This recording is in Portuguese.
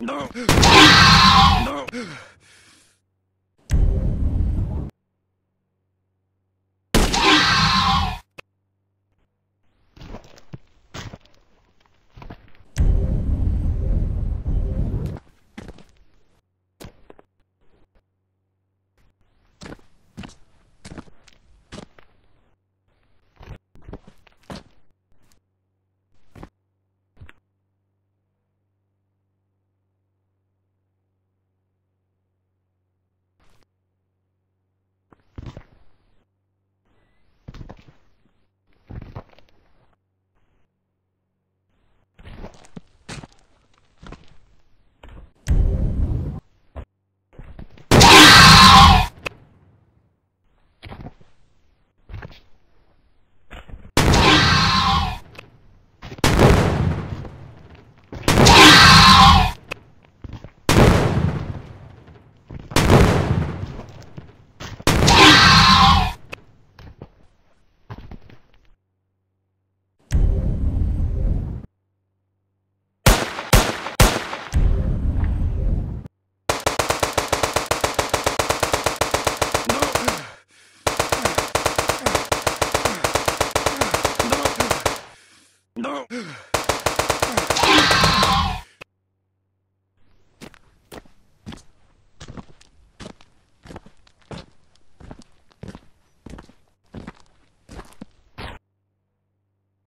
No! No! No!